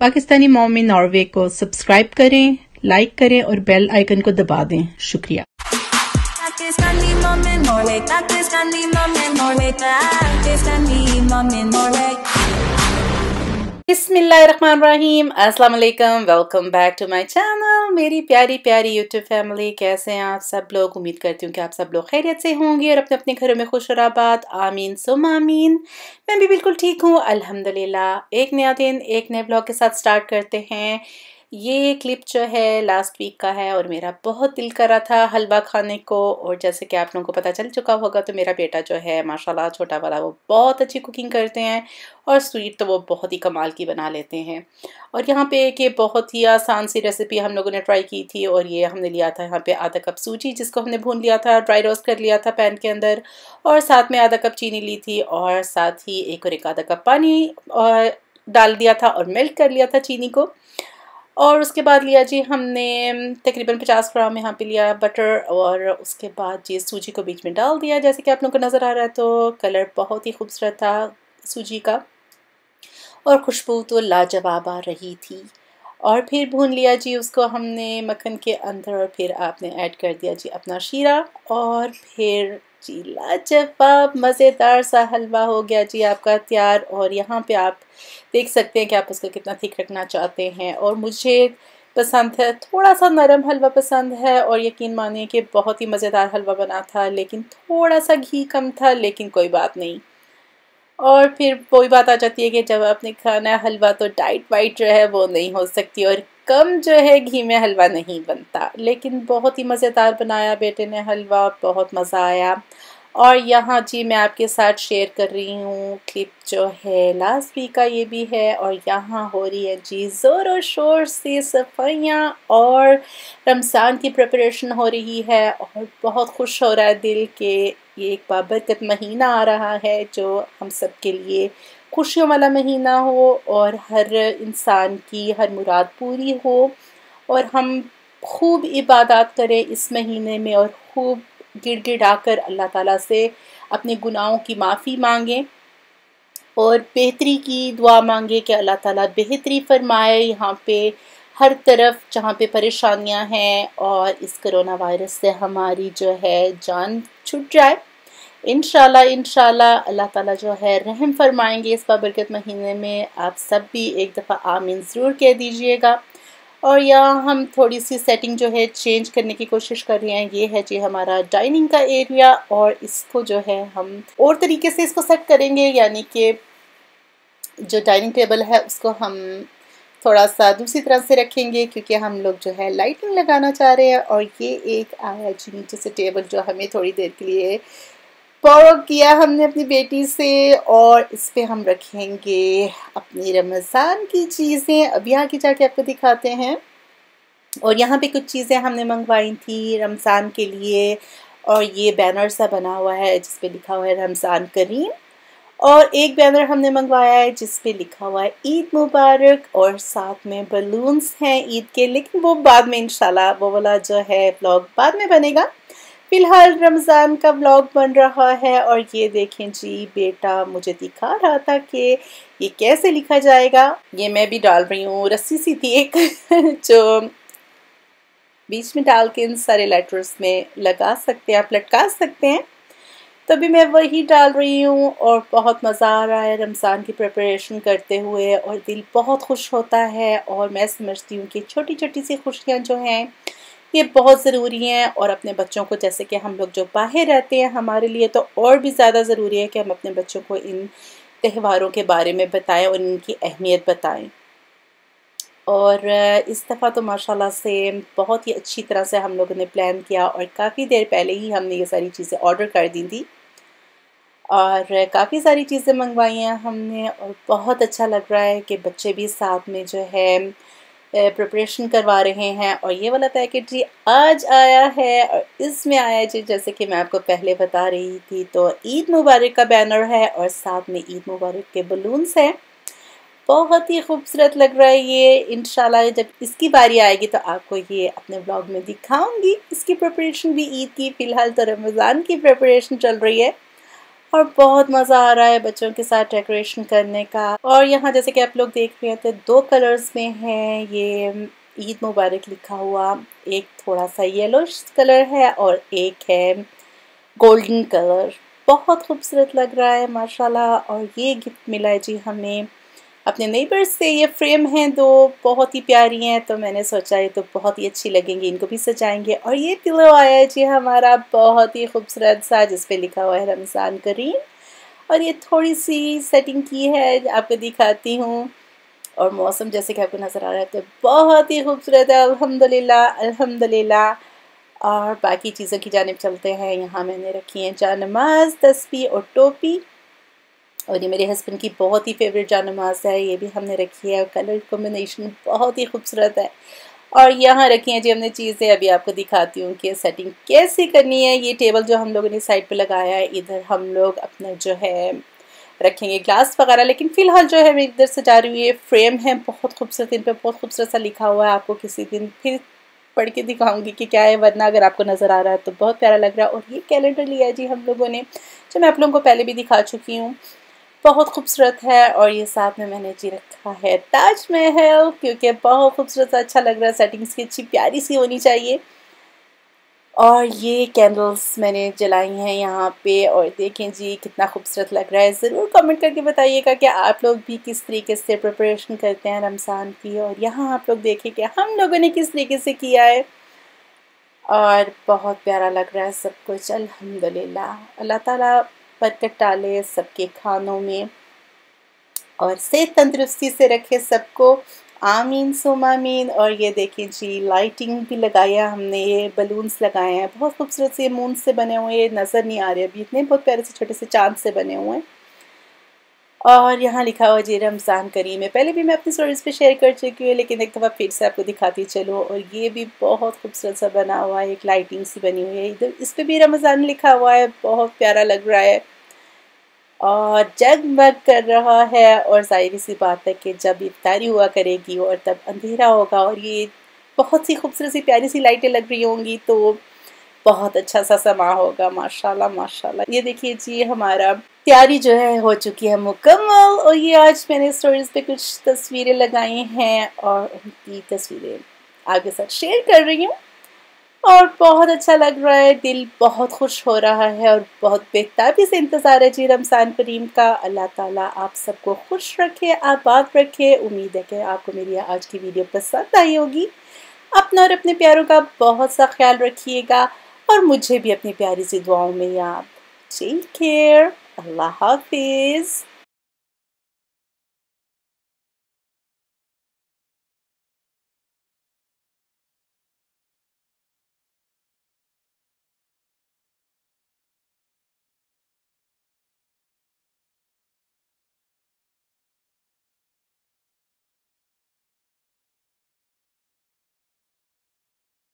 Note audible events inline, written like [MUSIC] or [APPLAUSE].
Pakistani mom in Norway को subscribe करें, like करें और बेल आइकन को दबा दें। शुक्रिया। बिस्मिल्लाहिर्रहमानिर्रहीम। अस्सलाम वालेकुम बैक टू माय चैनल। मेरी प्यारी प्यारी यूट्यूब फैमिली, कैसे हैं आप सब लोग? उम्मीद करती हूँ कि आप सब लोग खैरियत से होंगे और अपने अपने घरों में खुश आबाद आमीन, सुम आमीन। मैं भी बिल्कुल ठीक हूँ, अल्हम्दुलिल्लाह। एक नया दिन, एक नए ब्लॉग के साथ स्टार्ट करते हैं। ये क्लिप जो है लास्ट वीक का है और मेरा बहुत दिल कर रहा था हलवा खाने को और जैसे कि आप लोगों को पता चल चुका होगा तो मेरा बेटा जो है माशाल्लाह छोटा वाला वो बहुत अच्छी कुकिंग करते हैं और स्वीट तो वो बहुत ही कमाल की बना लेते हैं। और यहाँ पे एक ये बहुत ही आसान सी रेसिपी हम लोगों ने ट्राई की थी और ये हमने लिया था यहाँ पे आधा कप सूजी जिसको हमने भून लिया था ड्राई रोस्ट कर लिया था पैन के अंदर और साथ में आधा कप चीनी ली थी और साथ ही एक और एक आधा कप पानी और डाल दिया था और मेल्ट कर लिया था चीनी को। और उसके बाद लिया जी हमने तकरीबन 50 ग्राम यहाँ पे लिया बटर और उसके बाद जी सूजी को बीच में डाल दिया। जैसे कि आप लोगों को नज़र आ रहा है तो कलर बहुत ही खूबसूरत था सूजी का और खुशबू तो लाजवाब आ रही थी। और फिर भून लिया जी उसको हमने मक्खन के अंदर और फिर आपने ऐड कर दिया जी अपना शीरा और फिर जी, लाजवाब, मज़ेदार सा हलवा हो गया जी आपका तैयार। और यहाँ पे आप देख सकते हैं कि आप उसको कितना थिक रखना चाहते हैं। और मुझे पसंद है थोड़ा सा नरम हलवा पसंद है। और यकीन मानिए कि बहुत ही मज़ेदार हलवा बना था, लेकिन थोड़ा सा घी कम था, लेकिन कोई बात नहीं। और फिर वही बात आ जाती है कि जब आपने खाना हलवा तो डाइट वाइट जो है, वो नहीं हो सकती। और कम जो है घी में हलवा नहीं बनता। लेकिन बहुत ही मज़ेदार बनाया बेटे ने हलवा, बहुत मज़ा आया। और यहाँ जी मैं आपके साथ शेयर कर रही हूँ क्लिप जो है लास्ट वीक का ये भी है। और यहाँ हो रही है जी ज़ोर और शोर से सफाइयाँ और रमज़ान की प्रिपरेशन हो रही है। और बहुत खुश हो रहा है दिल के। ये एक बाबरकत महीना आ रहा है जो हम सब के लिए खुशियों वाला महीना हो और हर इंसान की, हर मुराद पूरी हो और हम खूब इबादत करें इस महीने में और खूब गिड़ गिड़ा कर अल्लाह ताला से अपने गुनाहों की माफ़ी मांगें और बेहतरी की दुआ मांगे कि अल्लाह ताला बेहतरी फरमाए यहाँ पे हर तरफ़ जहाँ पे परेशानियाँ हैं और इस करोना वायरस से हमारी जो है जान छुट जाए। इन इनशाला अल्लाह ताला जो है रहम फरमाएँगे इस बाबरकत महीने में। आप सब भी एक दफ़ा आमीन ज़रूर कह दीजिएगा। और यहाँ हम थोड़ी सी सेटिंग जो है चेंज करने की कोशिश कर रहे हैं। ये है जी हमारा डाइनिंग का एरिया और इसको जो है हम और तरीके से इसको सेट करेंगे। यानी कि जो डाइनिंग टेबल है उसको हम थोड़ा सा दूसरी तरह से रखेंगे क्योंकि हम लोग जो है लाइटिंग लगाना चाह रहे हैं। और ये एक आया जी नीचे से टेबल जो हमें थोड़ी देर के लिए बोरो किया हमने अपनी बेटी से और इस पर हम रखेंगे अपनी रमज़ान की चीज़ें। अभी आगे जाके आपको दिखाते हैं। और यहाँ पे कुछ चीज़ें हमने मंगवाई थी रमज़ान के लिए। और ये बैनर सा बना हुआ है जिस पे लिखा हुआ है रमज़ान करीम। और एक बैनर हमने मंगवाया है जिस पे लिखा हुआ है ईद मुबारक। और साथ में बलून्स हैं ईद के, लेकिन वो बाद में इंशाल्लाह वो वाला जो है ब्लॉग बाद में बनेगा। फ़िलहाल रमज़ान का ब्लॉग बन रहा है और ये देखें जी, बेटा मुझे दिखा रहा था कि ये कैसे लिखा जाएगा। ये मैं भी डाल रही हूँ, रस्सी सी थी एक, [LAUGHS] जो बीच में डाल के इन सारे लेटर्स में लगा सकते हैं, आप लटका सकते हैं। तभी मैं वही डाल रही हूँ और बहुत मज़ा आ रहा है रमज़ान की प्रिपरेशन करते हुए और दिल बहुत खुश होता है और मैं समझती हूँ कि छोटी छोटी सी खुशियाँ जो हैं ये बहुत ज़रूरी हैं और अपने बच्चों को, जैसे कि हम लोग जो बाहर रहते हैं हमारे लिए तो और भी ज़्यादा ज़रूरी है कि हम अपने बच्चों को इन त्योहारों के बारे में बताएँ और इनकी अहमियत बताएँ। और इस दफ़ा तो माशाल्लाह से बहुत ही अच्छी तरह से हम लोगों ने प्लान किया और काफ़ी देर पहले ही हमने ये सारी चीज़ें ऑर्डर कर दी थी। और काफ़ी सारी चीज़ें मंगवाई हैं हमने और बहुत अच्छा लग रहा है कि बच्चे भी साथ में जो है प्रिपरेशन करवा रहे हैं। और ये वाला पैकेट जी आज आया है और इसमें आया जी, जैसे कि मैं आपको पहले बता रही थी तो ईद मुबारक का बैनर है और साथ में ईद मुबारक के बलून्स हैं। बहुत ही खूबसूरत लग रहा है ये इन जब इसकी बारी आएगी तो आपको ये अपने ब्लॉग में दिखाऊँगी। इसकी प्रिपरेशन भी ईद की, फ़िलहाल तो रमज़ान की प्रिपरेशन चल रही है। और बहुत मज़ा आ रहा है बच्चों के साथ डेकोरेशन करने का। और यहाँ जैसे कि आप लोग देख रहे तो दो कलर्स में है ये, ईद मुबारक लिखा हुआ। एक थोड़ा सा येलो कलर है और एक है गोल्डन कलर बहुत खूबसूरत लग रहा है, माशाल्लाह। और ये गिफ्ट मिला है जी हमें। अपने नेबर्स से ये फ्रेम हैं, दो बहुत ही प्यारी हैं तो मैंने सोचा ये तो बहुत ही अच्छी लगेंगी, इनको भी सजाएँगे। और ये पिलो आया है जी, हमारा बहुत ही खूबसूरत सा जिस पे लिखा हुआ है, रमज़ान करीम। और ये थोड़ी सी सेटिंग की है, आपको दिखाती हूँ। और मौसम जैसे कि आपको नज़र आ रहा है तो बहुत ही खूबसूरत है, अल्हम्दुलिल्लाह अल्हम्दुलिल्लाह। और बाकी चीज़ों की जानब चलते हैं, यहाँ मैंने रखी है जा नमाज़ तस्वीर और टोपी। और ये मेरे हस्बैंड की बहुत ही फेवरेट जा नमाज़ है, ये भी हमने रखी है कलर कॉम्बिनेशन बहुत ही खूबसूरत है। और यहाँ रखी हैं जी हमने चीज़ें, अभी आपको दिखाती हूँ कि सेटिंग कैसे करनी है। ये टेबल जो हम लोगों ने साइड पे लगाया है, इधर हम लोग अपना जो है रखेंगे ग्लास वगैरह, लेकिन फ़िलहाल जो है मैं इधर से जा रही हूँ, ये फ्रेम है बहुत खूबसूरत, इन पर बहुत खूबसूरत सा लिखा हुआ है। आपको किसी दिन फिर पढ़ के दिखाऊँगी कि क्या है, वरना अगर आपको नज़र आ रहा है तो बहुत प्यारा लग रहा है। और ये कैलेंडर लिया है जी हम लोगों ने, जो मैं आप लोगों को पहले भी दिखा चुकी हूँ। बहुत खूबसूरत है और ये साथ में मैंने जी रखा है ताजमहल क्योंकि बहुत खूबसूरत अच्छा लग रहा है। सेटिंग्स की अच्छी प्यारी सी होनी चाहिए। और ये कैंडल्स मैंने जलाई हैं यहाँ पे, और देखें जी, कितना खूबसूरत लग रहा है। ज़रूर कमेंट करके बताइएगा कि आप लोग भी किस तरीके से प्रिपरेशन करते हैं रमज़ान की, और यहाँ आप लोग देखें कि हम लोगों ने किस तरीके से किया है। और बहुत प्यारा लग रहा है सब कुछ। अल्हम्दुलिल्लाह। अल्लाह ताला बरकत डाले सबके खानों में। और सेहत तंदरुस्ती से रखे सबको। आमीन सोमामीन और ये देखिए जी लाइटिंग भी लगाया हमने, ये बलून्स लगाए हैं। बहुत खूबसूरत से मून से बने हुए, नज़र नहीं आ रहे अभी। इतने बहुत प्यारे से, छोटे से चाँद से बने हुए हैं। और यहाँ लिखा हुआ जी रमज़ान करीम है। पहले भी मैं अपनी स्टोरीज़ पे शेयर कर चुकी हूँ, लेकिन एक दफ़ा फिर से आपको दिखाती चलो, और ये भी बहुत खूबसूरत सा बना हुआ है, एक लाइटिंग सी बनी हुई है। इधर इस पर भी रमज़ान लिखा हुआ है, बहुत प्यारा लग रहा है। और जगमग कर रहा है, और ज़ाहिर सी बात है कि जब इफ्तारी हुआ करेगी, और तब अंधेरा होगा, और ये बहुत सी खूबसूरत सी प्यारी सी लाइटें लग रही होंगी तो बहुत अच्छा सा समा होगा, माशाल्लाह माशाल्लाह। ये देखिए जी, हमारा तैयारी जो है हो चुकी है मुकम्मल और ये आज मैंने स्टोरीज पे कुछ तस्वीरें लगाई हैं और उनकी तस्वीरें आगे साथ शेयर कर रही हूँ। और बहुत अच्छा लग रहा है, दिल बहुत खुश हो रहा है और बहुत बेताबी से इंतज़ार है जी रमज़ान करीम का। अल्लाह ताला आप सबको खुश रखे, आबाद रखे। उम्मीद है कि आपको मेरी आज की वीडियो पसंद आई होगी। अपना और अपने प्यारों का बहुत सा ख्याल रखिएगा और मुझे भी अपनी प्यारी सी दुआओं में याद टेक केयर अल्लाह हाफिज़